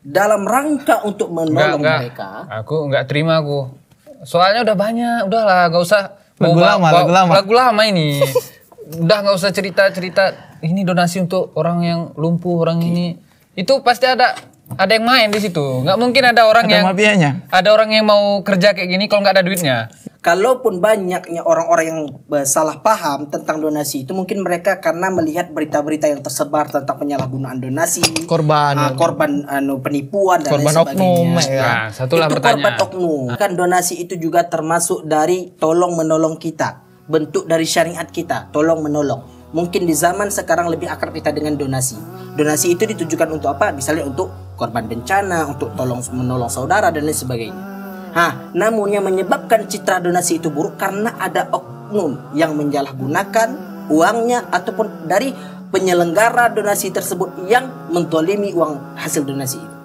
dalam rangka untuk menolong enggak. mereka. Aku enggak terima aku. Soalnya udah banyak, udahlah gak usah Lagu bawa- lama, bawa- lagu lama. Lagu lama ini. udah nggak usah cerita-cerita ini donasi untuk orang yang lumpuh, orang ini. Itu pasti ada ada yang main di situ. Nggak mungkin ada orang Ada yang mafianya. ada orang yang mau kerja kayak gini kalau nggak ada duitnya. Kalaupun banyaknya orang-orang yang salah paham tentang donasi itu mungkin mereka karena melihat berita-berita yang tersebar tentang penyalahgunaan donasi, Korban. ah, korban anu, penipuan dan Korban lain sebagainya. oknum, ya. Nah, satulah itu korban oknum. Kan donasi itu juga termasuk dari tolong menolong kita, bentuk dari syariat kita, tolong menolong. Mungkin di zaman sekarang lebih akrab kita dengan donasi. Donasi itu ditujukan untuk apa? Misalnya untuk korban bencana, untuk tolong menolong saudara dan lain sebagainya. Hah, namun yang menyebabkan citra donasi itu buruk karena ada oknum yang menjalahgunakan uangnya ataupun dari penyelenggara donasi tersebut yang mentolimi uang hasil donasi itu.